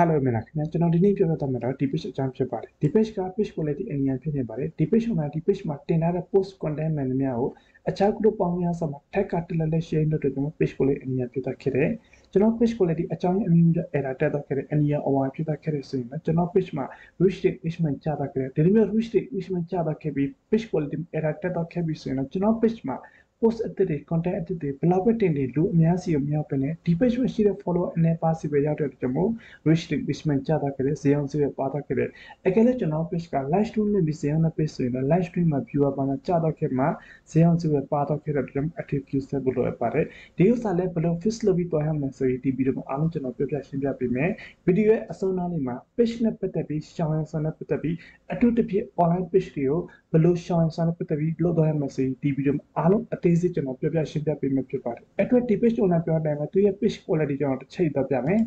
Hello မင်္ဂလာခင်ဗျာကျွန်တော်ဒီနေ့ပြောပြသွားမှာတော့ဒီ page အကြောင်းဖြစ်ပါတယ်ဒီ page က page quality အရင်ဖြစ်နေပါတယ်ဒီ page မှာဒီ page မှာတင်ထားတဲ့ post content မှန်သမျှကိုအခြား group ပေါင်းများစွာမှာ tag ကတလက်လက် share လုပ်တဲ့ကျွန်တော် page quality အရင်ဖြစ်သွားခဲ့တယ်ကျွန်တော် page quality အကြောင်းအမျိုးမျိုး error တက်သွားခဲ့တယ်အရင် over ဖြစ်သွားခဲ့တယ်ဆိုရင်ကျွန်တော် page မှာ reach rate issue ကျသွားခဲ့တယ်ဒီလိုမျိုး reach rate issue ကျသွားခဲ့ပြီး page quality error တက်သွားခဲ့ပြီးဆိုရင်ကျွန်တော် page မှာ post အသစ်တွေ content အသစ်တွေဘလောက်ပဲတင်နေလူအများစီကိုမရောက်ပဲနဲ့ဒီ page မှာရှိတဲ့ follower အနေပါစီပဲရောက်တဲ့အတွက်ကြောင့်မို့ reach engagement ကျတာခဲ့တဲ့ဇေယျအောင်စီပဲပါတာခဲ့တဲ့အကယ်လို့ကျွန်တော် page က live stream နဲ့ပြီးဇေယျအောင်နဲ့ page ဆိုရင်လည်း live stream မှာ viewer ပါတာကျတော့ခဲ့မှာဇေယျအောင်စီပဲပါတော့ခဲ့တဲ့အတွက်ကြောင့် active user ဘလို့ရပါတယ်ဒီဥစ္စာလည်းဘလို့ fix လုပ်ပြီးတွားရမယ်ဆိုရင်ဒီဗီဒီယိုမှာအားလုံးကျွန်တော်ပြောပြရှင်းပြပေးမယ်ဗီဒီယိုရဲ့အဆုံးနားလေးမှာ page နဲ့ပတ်သက်ပြီးရှောင်းရန်ဆန်နဲ့ပတ်သက်ပြီးအထူးသဖြင့် online page တွေကိုဘလို့ရှောင်းရန်ဆန်နဲ့ပတ်သက်ပြီးလုပ်တော့ရမယ်ဆိုရင်ဒီဗီဒီယိုမှာအားလုံးအသေးစိတ်ကျွန်တော်ပြောပြရှင်းပြပေးမှာဖြစ်ပါတယ်အဲ့အတွက်ဒီ page owner ပြောတဲ့အတိုင်းမှာသူရဲ့ page quality ကျွန်တော်တစ်ချိန်တော့ပြမယ်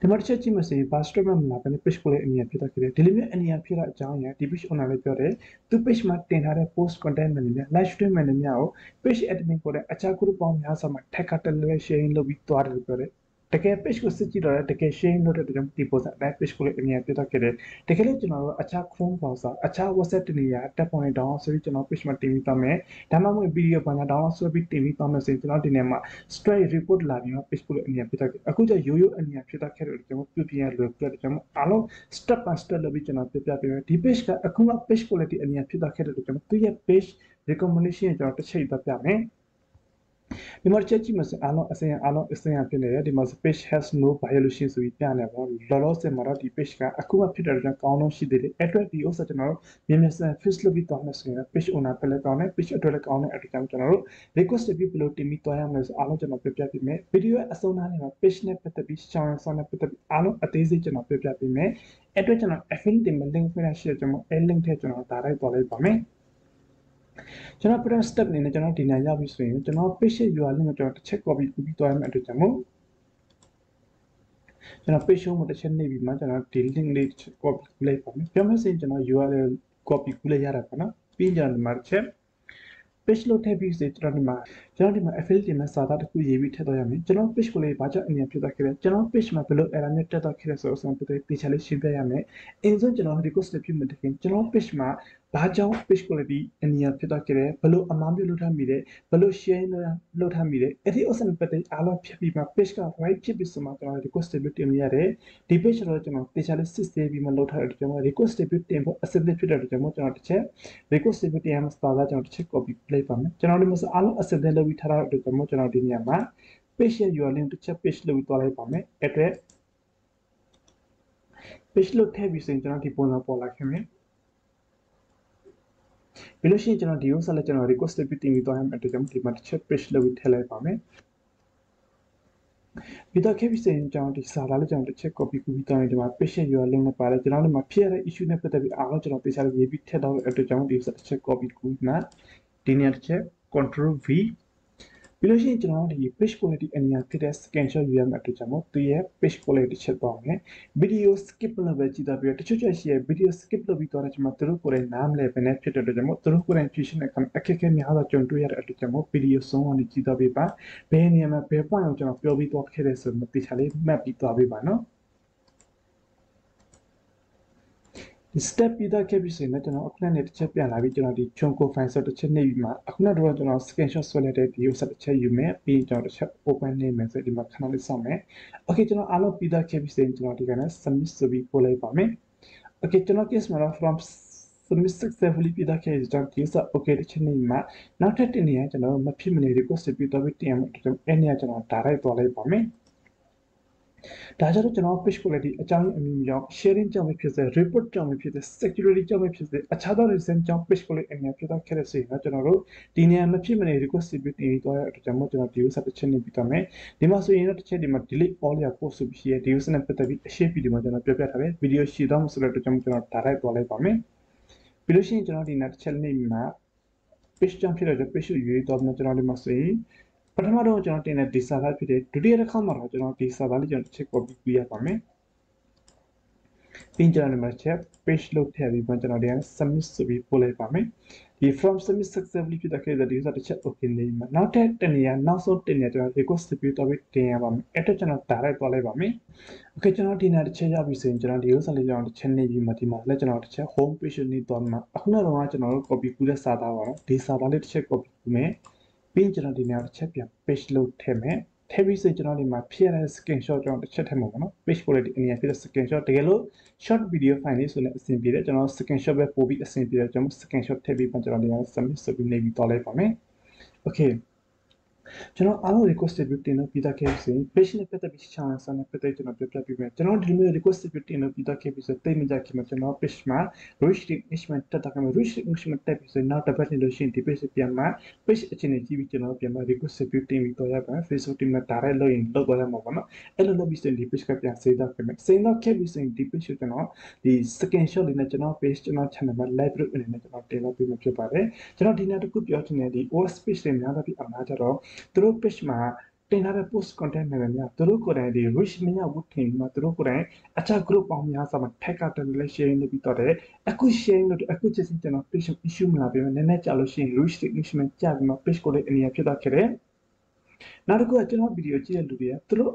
ဒီမှာတစ်ချက်ကြည့်မစေဘာ statement မှာပဲ page ကိုလည်းအနည်းဖြစ်တာဖြစ်တယ်ဒီလိုမျိုးအနည်းဖြစ်တာအကြောင်းရဒီ page owner လည်းပြောတယ်သူ page မှာတင်ထားတဲ့ post content တွေများ live stream တွေများကို page admin ကိုလည်းအခြား group ပေါင်းများစွာမှာ tag ကတလည်း sharing လုပ်ပြီးသွားတယ်လို့ပြောတယ် တကယ် page ကိုစစ်ကြည့်တော့တကယ် share လုပ်တဲ့အတွက်ဒီ post အတိုင်း page ကိုလည်းအမြင်ပြတ်ခဲ့တယ်တကယ်လို့ကျွန်တော်တို့အခြား Chrome browser အခြား WhatsApp တနေရာ tab point download ဆိုပြီးကျွန်တော် page မှာတင်ပြီးသွားမယ်ဒါမှမဟုတ် video ဘာညာ download ဆိုပြီးတင်ပြီးသွားမယ်ဆိုရင်ကျွန်တော်ဒီနေ့မှာ straight report လာပြီးမှ page ကိုလည်းအမြင်ပြတ်ခဲ့အခုကျရိုးရိုးအမြင်ပြတ်ခဲ့တယ်ကျွန်တော်ပြုပြင်ရလွယ်ပြတ်တယ်ကျွန်တော်အားလုံး step by step လုပ်ပြီးကျွန်တော်ပြပြပေးမယ်ဒီ page ကအခုမှ page quality အမြင်ပြတ်ခဲ့တယ်လို့ကျွန်တော်သူရဲ့ page recommendation ကျွန်တော်တစ်ချိန်ပြပြမယ် ဒီမှာချက်ကြည့်မှဆိုအားလုံးအစင်အားလုံးအစင်ရဖြစ်နေတယ်ဒီမှာ page has no violation ဆိုပြီးပြနေပါလောလောဆယ်မှာတော့ဒီ page ကအခုမှဖြစ်တဲ့ကြောင့်ကောင်းလို့ရှိသေးတယ်အဲ့အတွက်ဒီဥစ္စာကျွန်တော်တို့မြန်မြန်ဆန် fix လုပ်ပြီးတော့မယ်ဆိုရင် page owner ပဲလည်းကောင်းတယ် page အတွက်လည်းကောင်းတယ်အဲ့ဒီကြောင့်ကျွန်တော်တို့ request ပြီးဘယ်လိုတင်ပြီးသွားရမလဲဆိုအားလုံးကျွန်တော်ပြပြပေးမယ်ဗီဒီယိုရဲ့အဆုံးသားလေးမှာ page နဲ့ပတ်သက်ပြီး share ဆောင်နဲ့ပတ်သက်ပြီးအားလုံးအသေးစိတ်ကျွန်တော်ပြပြပေးမယ်အဲ့အတွက်ကျွန်တော် affiliate link ပေးရရှိကျွန်တော်အဲ့ link ထဲကျွန်တော်ဒါလိုက်ပေါ်လိုက်ပါမယ် ကျွန်တော် product step အနေနဲ့ကျွန်တော်ဒီနေ့ရောက်ပြီဆိုရင်ကျွန်တော် page URL နဲ့ကျွန်တော်တစ်ချက် copy ကူးပြီးသွားရမယ့်အတွက်ကြောင့်မို့ကျွန်တော် page show မှာတစ်ချက်နေပြီးမှကျွန်တော်ဒီ link လေး copy လိုက်ပါမယ်ပြောမယ်ဆိုရင်ကျွန်တော် URL copy ကူးလိုက်ရတာပေါ့နော်ပြီးကြတယ်မှာတစ်ချက် page လို့ထည့်ပြီးစေကျွန်တော်ဒီမှာကျွန်တော်ဒီမှာ affiliate မှာစာသားတစ်ခုရေးပြီးထည့်တော့ရမယ်ကျွန်တော် page ကိုလေးဘာကြောင့်အမြင်ဖြစ်သွားခဲ့လဲကျွန်တော် page မှာဘယ်လို error မျိုးတက်သွားခဲ့လဲဆိုတော့ကျွန်တော်တေချာလေးရှင်းပြရမယ်အရင်ဆုံးကျွန်တော် request ဖြစ်မှတခင်ကျွန်တော် page မှာ ဘာကြောင့် page quality အနည်းဖြစ်သွားခဲ့လဲဘယ်လိုအမှန်ပြုလုပ်ထားမိလဲဘယ်လို share လုပ်ထားမိလဲအဲ့ဒီ awesome ပတ်တဲ့အားလုံးဖြစ်ပြီးမှ page က right ဖြစ်ပြီးဆိုမှကျွန်တော် request ပြုတင်ရတယ်ဒီ page တော့ကျွန်တော်တေချာလေးစစ်ဆေးပြီးမှလုပ်ထားတယ်ကျွန်တော် request ပြုတင်ဖို့အစစ်အဖြစ်တဲ့ကျွန်တော်ကျွန်တော်တစ်ချက် request ပြုတင်ရမှာစာသားကျွန်တော်တစ်ချက် copy လိုက်ပါမယ်ကျွန်တော်ဒီမှာအားလုံးအစစ်အလုပ်ပြီးထားတဲ့အတွက်ကျွန်တော်ကျွန်တော်ဒီနေရာမှာ page ရဲ့ URL တစ်ချက် page လုပ်ပြီးသွားလိုက်ပါမယ်အဲ့အတွက် page လို့ထည့်ပြီးဆိုရင်ကျွန်တော်ဒီပုံစံပေါ်လာခင်ဗျ ပြီးလို့ရှိရင်ကျွန်တော်ဒီဥစ္စာလည်းကျွန်တော် request ပြီးတင်ပြီးသွားရမယ်အတွက်ကြောင့်ဒီမှာတစ်ချက် page လုပ်ပြီးထည့်လိုက်ပါမယ်ပြီးတော့ခဲ့ပြီးစရင်ကျွန်တော်ဒီစာသားလေးကျွန်တော်တစ်ချက် copy ကူပြီးတော့ဒီမှာ page URL link နဲ့ပါတယ်ကျွန်တော်တို့မှာဖြစ်ရတဲ့ issue နဲ့ပတ်သက်ပြီးအားလုံးကျွန်တော်တေချာလေးရေးပြီးထည့်တော့တဲ့အတွက်ကြောင့်ဒီစာတစ်ချက် copy ကူပြီးမှဒီနေရာတစ်ချက် control v ပြီးလို့ရှိရင်ကျွန်တော်ဒီ page quality အညာဖြစ်တဲ့ screenshot ယူရမယ့်အတွက်ကြောင့်မို့သူရဲ့ page quality ချက်ပေါ့မယ် video skip လုပ်ပဲကြည့်တာပြီးတော့တချို့ချက်ရှိရဲ့ video skip လုပ်ပြီးတော့ကျွန်တော်သူတို့ကိုယ်တိုင်နားမလဲပဲနဲ့ဖြစ်တဲ့အတွက်ကြောင့်မို့သူတို့ကိုယ်တိုင် tuition နဲ့အခက်အခဲများစွာကြုံတွေ့ရတဲ့အတွက်ကြောင့်မို့ video ဆုံးအောင်ကြည့်တော့ပေးပါဘယ်နေရာမှာဘယ် point ကိုကျွန်တော်ပြောပြီးတော့ခဲ့တဲ့ဆိုတော့တေချာလေး map ပြီးသွားပေးပါနော်ဒီ step ပြီးသားခဲ့ပြီဆိုရင်ကျွန်တော်အခုနဲ့တစ်ချက်ပြန်လာပြီးကျွန်တော်ဒီ chunko file ဆိုတစ်ချက်နှိပ်ပြီးမှအခုနောက်တော့ကျွန်တော် screenshot ဆွဲလိုက်တဲ့ဒီ user တစ်ချက်ယူမယ်ပြီးကျွန်တော်တစ်ချက် open နေမယ်ဆိုဒီမှာခဏလေးစောင့်မယ် okay ကျွန်တော်အားလုံးပြီးသားခဲ့ပြီဆိုရင်ကျွန်တော်ဒီကနေ့ submit ဆိုပြီးပို့လိုက်ပါမယ် okay ကျွန်တော် case မှာတော့ from submit successfully ပြီးသားခဲ့တဲ့ကြောင့် user okay တစ်ချက်နှိပ်မှနောက်ထပ်တင်နေရင်ကျွန်တော်မဖြစ်မနေ request ပြီးတော့တင်ရမယ်အဲ့နေရာကျွန်တော် direct သွားလိုက်ပါမယ် ဒါကြတော့ကျွန်တော် page quality အကြောင်းအမျိုးမျိုး sharing ကြောင့်ဖြစ်စေ report ကြောင့်ဖြစ်စေ security ကြောင့်ဖြစ်စေအခြားသော reason ကြောင့် page quality အများဖြစ်တော့ခဲ့တဲ့စီနော်ကျွန်တော်တို့ဒီနေရာမဖြစ်မနေ request ပြီးတင်ပြီးတော့အတွက်ကြောင့်ကျွန်တော်ဒီ user တစ်ချက်နေပြီးတော့မယ်ဒီမှာဆိုရင်တော့တစ်ချက်ဒီမှာ delete all your post ဆိုပြီးရဒီ user နဲ့ပတ်သက်ပြီးအရှင်းပြီးဒီမှာကျွန်တော်ပြောပြထားတယ် video ရှိတော့မဆိုတော့ကျွန်တော်ကျွန်တော် direct သွားလိုက်ပါမယ်ပြီးလို့ရှိရင်ကျွန်တော်ဒီနောက်တစ်ချက်နေမှာ page ကြောင့်ဖြစ်တဲ့ page ကိုရွေးတော့ကျွန်တော်ဒီမှာဆိုရင် ပထမတော့ကျွန်တော်တင်တဲ့ဒီ server ဖြစ်တယ်ဒုတိယတစ်ခါမှာတော့ကျွန်တော်ဒီ server လေးကျွန်တော် check copy ပြရပါမယ်ပြီးကျွန်တော်ဒီမှာ check page လုပ်ထည့်ပြီးမှကျွန်တော်ဒီက submit ဆိုပြီးပို့လိုက်ပါမယ်ဒီ from submit successfully ဖြစ်တဲ့ခဲ့တဲ့ဒီဥစ္စာတစ်ချက် okay နေမှာနောက်ထပ်တစ်နေရာနောက်ဆုံးတစ်နေရာကျွန်တော် request dispute topic တင်ရပါမယ်အဲ့တော့ကျွန်တော် direct သွားလိုက်ပါမယ် okay ကျွန်တော်ဒီနေရာတစ်ချက်ရပြီဆိုရင်ကျွန်တော်ဒီဥစ္စာလေးကျွန်တော်တစ်ချက်နေပြီးမှဒီမှာလည်းကျွန်တော်တစ်ချက် home page နေသွားမှာအခုနောက်တော့ကျွန်တော်တို့ copy ကူးတဲ့စာသားပါတော့ဒီစာသားလေးတစ်ချက် copy ကူးမယ် ပြီးရင်ကျွန်တော်ဒီနေရာတစ်ချက်ပြန် page load ထည့်မယ်ထည့်ပြီးဆိုကျွန်တော်ဒီမှာဖြစ်ရတဲ့ screenshot ကျွန်တော်တစ်ချက်ထည့်မှာပေါ့နော် page quality အနေနဲ့ဖြစ်တဲ့ screenshot တကယ်လို့ short video file လေးဆိုလည်းအဆင်ပြေတယ်ကျွန်တော် screenshot ပဲပို့ပြီးအဆင်ပြေတယ်ကျွန်တော် screenshot ထည့်ပြီးမှကျွန်တော်ဒီမှာ submit ဆိုပြီးနေပြီးတော့လိုက်ပါမယ် okay ကျွန်တော်အားလုံး request dispute တင်လို့ပြီးသားခဲ့ပြီဆိုရင် page နဲ့ပတ်သက်ပြီး challenge ဆန်းနဲ့ပတ်သက်ကျွန်တော်ပြောပြပေးမယ်ကျွန်တော်ဒီလိုမျိုး request dispute တင်လို့ပြီးသားခဲ့ပြီဆိုတိတ်မကြခင်မှာကျွန်တော် page မှာ reach engagement တက်တာကမှာ reach engagement တက်ပြီဆိုရင်နောက်တစ်ပတ်နေလို့ရှိရင်ဒီ page ပြန်မှာ page အခြေအနေကြည့်ပြီးကျွန်တော်ပြန်မှာ request dispute တင်ပြီးတော့ရပါမယ် Facebook team နဲ့ direct လုပ်ရင်လုပ်တော့ရမှာပေါ့နော်အဲ့လိုလုပ်ပြီးဆိုရင်ဒီ page ကပြန် save တော့ခင်မှာ save တော့ခဲ့ပြီဆိုရင်ဒီ page ကိုကျွန်တော်ဒီ screenshot လေးနဲ့ကျွန်တော် page ကျွန်တော် channel မှာ live group အနေနဲ့ကျွန်တော်တင်လို့ပြီးမှဖြစ်ပါတယ်ကျွန်တော်ဒီနေ့တခုပြောချင်တဲ့ဒီ OS page တွေများတော့ဒီအမှားကြတော့သူတို့ page မှာတင်ထားတဲ့ post content တွေများသူတို့ကိုယ်တိုင်ဒီ reach မရဘူးထင်ပြီးမှသူတို့ကိုယ်တိုင်အခြား group ပေါင်းများစွာမှာ tag ကတည်းက sharing လုပ်ပြီးတော့တယ်အခု sharing လုပ်အခုချက်ချင်းကျွန်တော် page issue မလာပြီးမှနည်းနည်းကြာလို့ရှိရင် reach engagement ကျပြီးမှ page ကိုလည်းအနည်းဖြစ်သွားခဲ့တယ်နောက်တစ်ခုကကျွန်တော်ဗီဒီယိုကြည့်တဲ့လူတွေကသူတို့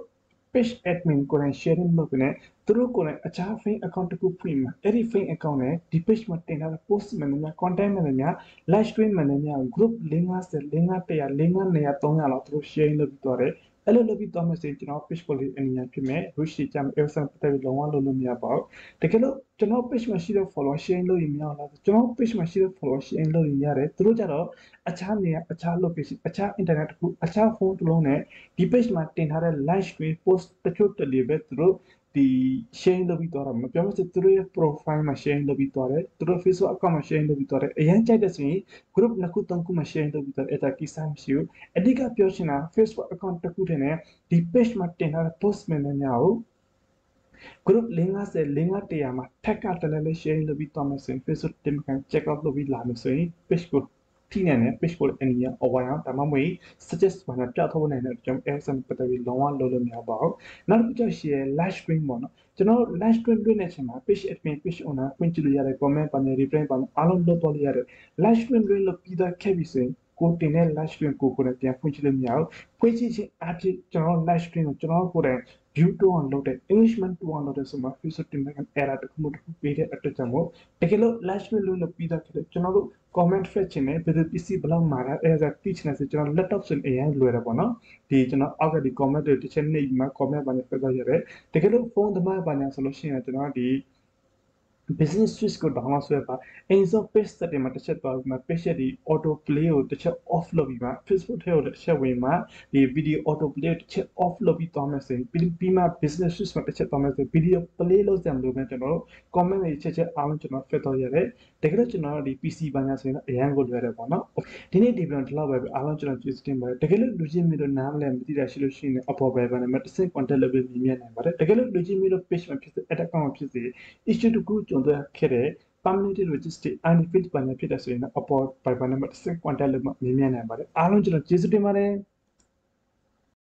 page admin ကိုယ်တိုင် sharing လုပ်ပြီးနေသူတို့ကိုယ်တိုင်အခြား fan account တစ်ခုဖွင့်မှာအဲ့ဒီ fan account နဲ့ဒီ page မှာတင်ထားတဲ့ post မှန်တယ်များ content မှန်တယ်များ live stream မှန်တယ်များ group 50 50 100 500 300လောက်သူတို့ sharing လုပ်ပြီးတော့တယ် အဲ့လိုလုပ်ပြီးတော့မှဆိုရင်ကျွန်တော် page ကိုလေးအနည်းငယ်ဖြစ်မယ် reach ကြမ်း error ပတ်သက်ပြီးလုံးဝလုပ်လို့မရပါဘူးတကယ်လို့ကျွန်တော် page မှာရှိတဲ့ follower sharing လုပ်ရင်မရလားကျွန်တော် page မှာရှိတဲ့ follower sharing လုပ်ရင်ရတယ်သူတို့ကြတော့အခြားနေရာအခြား location အခြား internet တခုအခြားဖုန်းတစ်လုံးနဲ့ဒီ page မှာတင်ထားတဲ့ live stream post တချို့တလေပဲသူတို့ ဒီ sharing လုပ်ပြီးတော့တာမပြောမစသူတို့ရဲ့ profile မှာ sharing လုပ်ပြီးတော့တယ်သူတို့ Facebook account မှာ sharing လုပ်ပြီးတော့တယ်အရင်ကြိုက်တဲ့ဆိုရင် group နှစ်ခုသုံးခုမှာ sharing လုပ်ပြီးတော့အဲ့ဒါကိစ္စမရှိဘူးအဓိကပြောချင်တာ Facebook account တစ်ခုတည်းနဲ့ဒီ page မှာတင်ထားတဲ့ post မှန်တဲ့များကို group 50 50မှာ tag ကတလည်းလည်း sharing လုပ်ပြီးတော့မယ်ဆိုရင် Facebook team က check out လုပ်ပြီးလာမယ်ဆိုရင် page ကို ထိနေတယ် page ကိုလည်းအနည်းငယ် over အောင်ဒါမှမဟုတ် suggest မှာပြထုတ်နိုင်တဲ့အကြောင်း ASM ပတ်သက်ပြီးလုံးဝလုပ်လို့မရပါဘူးနောက်တစ်ခုကျရှယ် live stream ပေါ့နော်ကျွန်တော် live stream တွေ့နေချိန်မှာ page admin page owner ဖွင့်ကြည့်လို့ရတယ် comment ပါနေ reply ပါအားလုံးလုပ်တော့လို့ရတယ် live stream တွေ့လို့ပြီးသားခဲ့ပြီဆိုရင်ကိုတင်တဲ့ live stream ကိုကိုယ်တိုင်ပြန်ဖွင့်ကြည့်လို့မရဘူးဖွင့်ကြည့်ခြင်းအဖြစ်ကျွန်တော် live stream ကိုကျွန်တော်ကိုယ်တိုင် view to on လုပ်တဲ့ engagement to on လုပ်တဲ့ဆိုမှာ Facebook team က error တစ်ခုမှတစ်ခုပေးတဲ့အတွက်ကြောင့်မို့တကယ်လို့ live stream လုပ်လို့ပြီးသားခဲ့တယ်ကျွန်တော်တို့ comment ဖက်ချင်တယ်ဘယ်လို PC ဘယ်လောက်မှာတာအဲဒါ teach နေဆိုကျွန်တော် laptop ဆိုရင်အရင်လွယ်တယ်ပေါ့နော်ဒီကျွန်တော်အောက်ကဒီ comment တွေတစ်ချက်နှိပ်မှာ comment ပါနေဖက်သွားရတယ်တကယ်လို့ဖုန်းသမားပါညာဆိုလို့ရှိရင်ကျွန်တော်ဒီ business switch ကို download ဆွဲပါအိမ်စော page setting မှာတစ်ချက်သွားပြီးမှ page ရဲ့ဒီ auto play ကိုတစ်ချက် off လုပ်ပြီးမှ Facebook ထဲကိုလည်းတစ်ချက်ဝင်မှဒီ video auto play ကိုတစ်ချက် off လုပ်ပြီးသွားမယ်ဆိုရင်ပြီးပြီးမှ business switch မှာတစ်ချက်သွားမယ်ဆိုရင် video play လုပ်ကြံလို့ပဲကျွန်တော်တို့ comment တွေချက်ချက်အားလုံးကျွန်တော်ဖတ်တော့ရတယ်တကယ်လို့ကျွန်တော်ဒီ PC ဘာညာဆိုရင်အရန်ကိုလွယ်တယ်ပေါ့နော်ဒီနေ့ဒီပြန်ဒီလောက်ပဲအားလုံးကျွန်တော်ကြည့်စတင်ပါတယ်တကယ်လို့လူချင်းမျိုးတို့နားမလဲမသိတာရှိလို့ရှိရင်အပေါ်ပဲပါနဲ့မတစ်ဆင့် contact လုပ်ပြီးမြင်မြင်နိုင်ပါတယ်တကယ်လို့လူချင်းမျိုးတို့ page မှာဖြစ်စေ add account မှာဖြစ်စေ issue တခုကြုံတွေ့ခဲ့တဲ့ permanent register unfilled ပါနေဖြစ်တဲ့ဆိုရင်အပေါ် Viber number တစ်ဆင့် contact လုပ်မှမြင်မြင်နိုင်ပါတယ်အားလုံးကျွန်တော်ကျေးဇူးတင်ပါတယ်